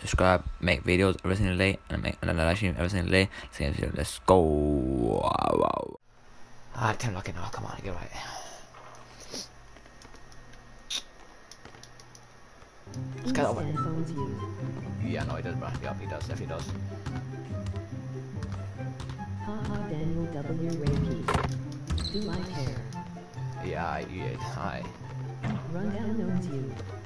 subscribe, make videos every single day, and make another live stream every single day. Let's, get let's go. Wow, wow. Ah, 10 lucky now, come on, get right. Let's get over. Yeah, no, he does, bro. Yep, he does, if he does. Haha, Daniel W. Raky. Do I care? Yeah, I did. Hi. Rundown you.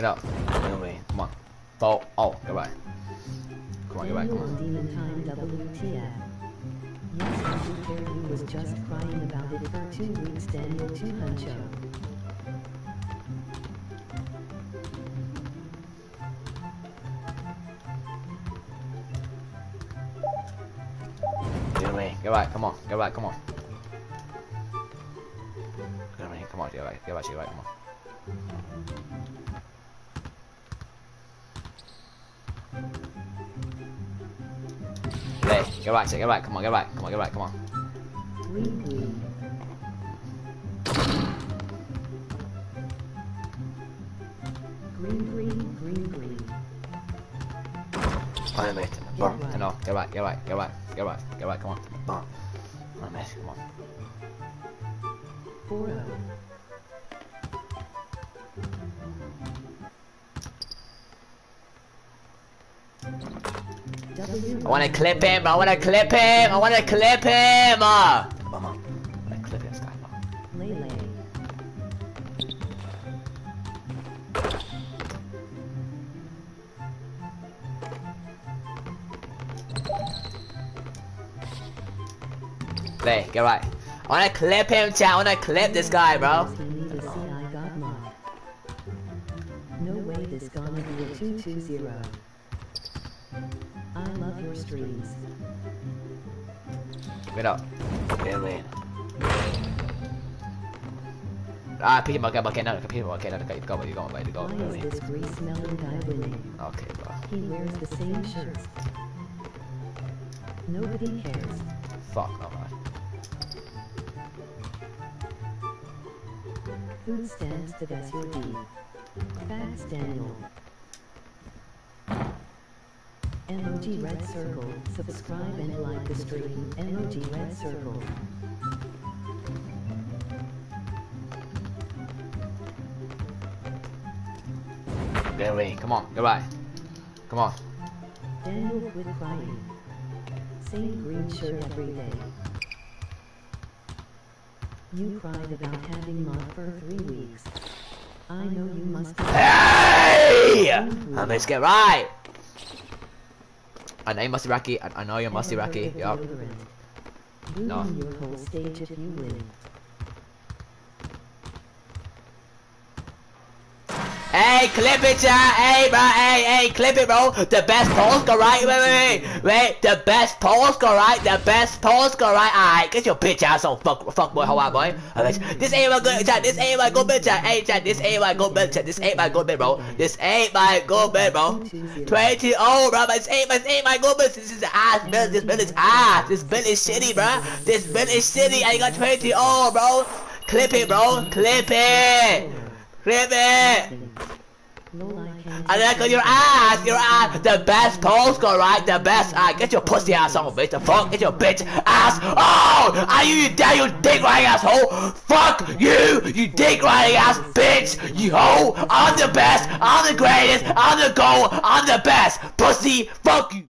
Wait up. Anyway, come on. Fall. Oh, get back. Come on, get back, come on. Demon Time WTF. Yes. Carey was just crying about it for two weeks. Daniel 2 Huncho. Get back. Come on. Get back. Come on. Come on. Get back. Get back. Get back. Come on. Hey, get back. Get back. Come on. Get back. Come on. Get back. Come on. Green Green. Green Green Green Green. Come on. Burn. No. Get back. Get back. Get back. Get back. Get back. Come on. Burn. Come on, mate. Come on. 4 0. I want to clip him. I want to clip him. I want to clip him. Uh. Hey, get right. I want to clip him, chat. I want to clip this guy, bro. No way this gonna be a 220. I love your streams. Wait up. Get. Ah, pick him up, okay, no, pick him up, okay, no, go, go, you go, go, go, Why go, is this grease smelling guy winning? Okay, bro. He wears the same shirts. Nobody cares. Fuck, no, man. Food stamps to that's your D. Facts Daniel. Red Circle. Subscribe and like the stream. Red Circle. Away, come on, right. Come on. Daniel quit crying. Same green shirt every day. You cried about having mod for three weeks. I know you must Hey! I let's get right. I must be Rocky. I, know you must be Rocky. Yup. No. No. your whole stage if you win. Hey, clip it, chat. Hey, bro. Hey, hey, clip it, bro. The best polls go right. Wait, wait, wait. Wait, the best polls go right. The best polls go right. Alright, get your bitch ass on. Fuck, fuck boy, how are boy? Alright, This ain't my good chat. This ain't my good bitch chat. Hey, chat. This ain't my good bitch chat. This ain't my good bitch, bro. This ain't my good bitch, bro. 20 oh, bro. This ain't, this ain't my good bitch. This is ass bill. This bill is ass. This bill is shitty, bro. This bill is shitty. I got 20 oh, bro. Clip it, bro. Clip it. Clip it. And then go your ass, your ass, the best polls go right, the best, ah, get your pussy ass on, bitch, the fuck, get your bitch ass, oh, are you, you damn, you dick riding asshole, fuck you, you dick riding ass bitch, you hoe, I'm the best, I'm the greatest, I'm the goal, I'm the best, pussy, fuck you.